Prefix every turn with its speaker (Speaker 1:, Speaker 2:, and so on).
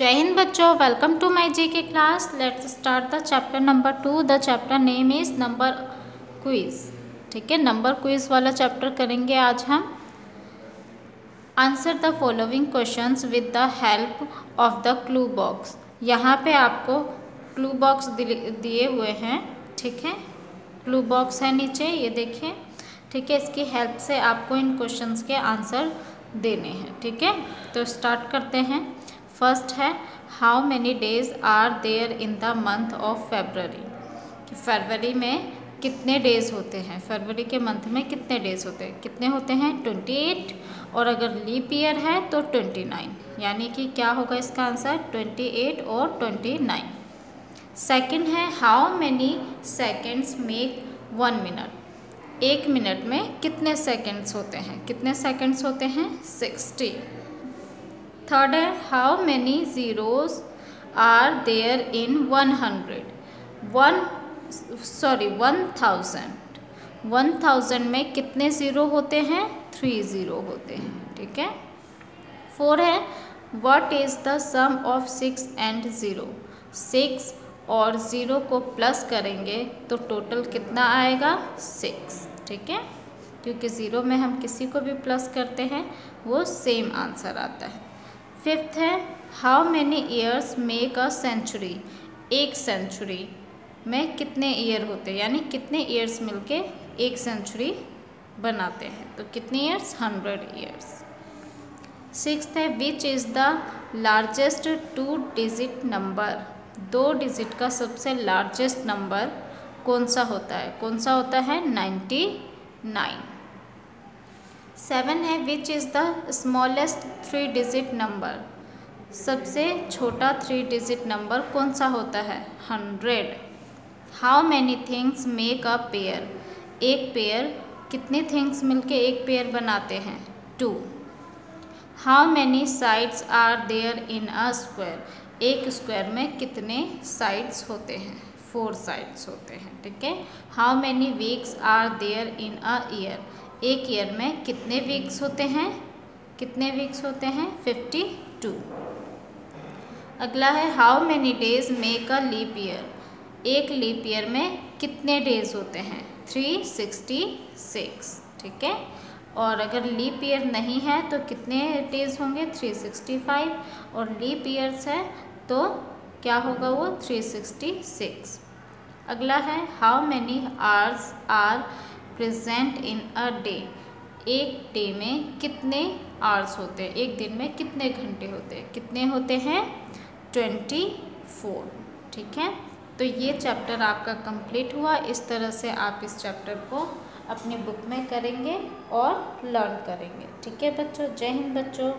Speaker 1: जय हिंद बच्चों welcome to my G K class let's start the chapter number two the chapter name is number quiz ठीक है number quiz वाला chapter करेंगे आज हम. Answer the following questions with the help of the clue box यहाँ पे आपको clue box दिए हुए हैं. ठीक है? क्लू बॉक्स है नीचे, ये देखिए. ठीक है, इसकी हेल्प से आपको इन क्वेश्चंस के आंसर देने हैं. ठीक है? तो स्टार्ट करते हैं. फ़र्स्ट है how many days are there in the month of February कि फरवरी में कितने डेज़ होते हैं? फरवरी के मंथ में कितने डेज़ होते हैं? कितने होते हैं? ट्वेंटी एट और अगर लीप ईयर है तो ट्वेंटी नाइन यानी कि क्या होगा इसका आंसर ट्वेंटी एट और ट्वेंटी नाइन सेकेंड है how many seconds make one minute एक मिनट में कितने सेकेंड्स होते हैं? कितने सेकेंड्स होते हैं? सिक्सटी थर्ड है how many zeros are there in one hundred one sorry one thousand one thousand में कितने ज़ीरो होते हैं? थ्री ज़ीरो होते हैं, ठीक है? फोर है what is the sum of six and zero six और ज़ीरो को प्लस करेंगे तो टोटल कितना आएगा? सिक्स ठीक है? क्योंकि ज़ीरो में हम किसी को भी प्लस करते हैं, वो सेम आंसर आता है। फिफ्थ है how many years make a century एक सेंचुरी में कितने ईयर होते हैं? यानी कितने ईयर्स मिलके एक सेंचुरी बनाते हैं? तो कितने ईयर्स हंड्रेड ईयर्स सिक्स है which is the largest two digit number दो डिजिट का सबसे लार्जेस्ट नंबर कौन सा होता है? कौन सा होता है? नाइन्टी नाइन सेवन है which is the smallest three digit number सबसे छोटा थ्री डिजिट नंबर कौन सा होता है? Hundred how many things make a pair एक पेयर कितने थिंग्स मिलके एक पेयर बनाते हैं? Two how many sides are there in a square एक स्क्वायर में कितने साइड्स होते हैं? फोर साइड्स होते हैं, ठीक है? How many weeks are there in a year एक ईयर में कितने वीक्स होते हैं? कितने वीक्स होते हैं? फिफ्टी टू अगला है how many days make a leap year एक लीप ईयर में कितने डेज़ होते हैं? थ्री सिक्सटी सिक्स ठीक है? और अगर लीप ईयर नहीं है तो कितने डेज़ होंगे? थ्री सिक्सटी फाइव और लीप ईयर्स है तो क्या होगा वो? थ्री सिक्सटी सिक्स अगला है how many hours are present in a day एक डे में कितने आवर्स होते हैं? एक दिन में कितने घंटे होते हैं? कितने होते हैं? ट्वेंटी फोर ठीक है? तो ये चैप्टर आपका कंप्लीट हुआ। इस तरह से आप इस चैप्टर को अपनी बुक में करेंगे और लर्न करेंगे। ठीक है बच्चों? जय हिंद बच्चों।